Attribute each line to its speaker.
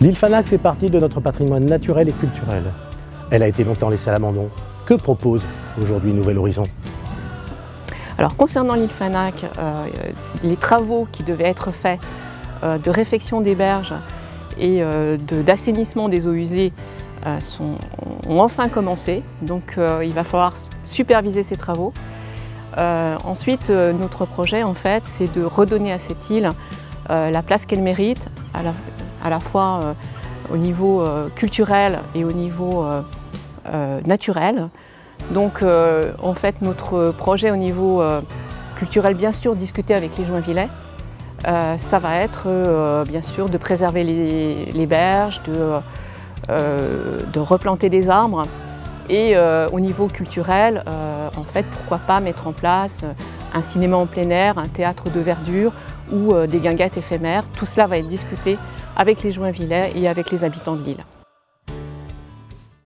Speaker 1: L'île Fanac fait partie de notre patrimoine naturel et culturel. Elle a été longtemps laissée à l'abandon. Que propose aujourd'hui Nouvel Horizon?
Speaker 2: Alors concernant l'île Fanac, euh, les travaux qui devaient être faits euh, de réfection des berges et euh, d'assainissement des eaux usées ont enfin commencé. Donc il va falloir superviser ces travaux. Ensuite, notre projet en fait, c'est de redonner à cette île la place qu'elle mérite, à la fois au niveau culturel et au niveau naturel. Donc en fait, notre projet au niveau culturel, bien sûr, discuter avec les Joinvillais, euh, ça va être euh, bien sûr de préserver les, berges, euh, de, replanter des arbres et au niveau culturel, en fait, pourquoi pas mettre en place un cinéma en plein air, un théâtre de verdure ou des guinguettes éphémères. Tout cela va être discuté avec les Joinvillais et avec les habitants de l'île.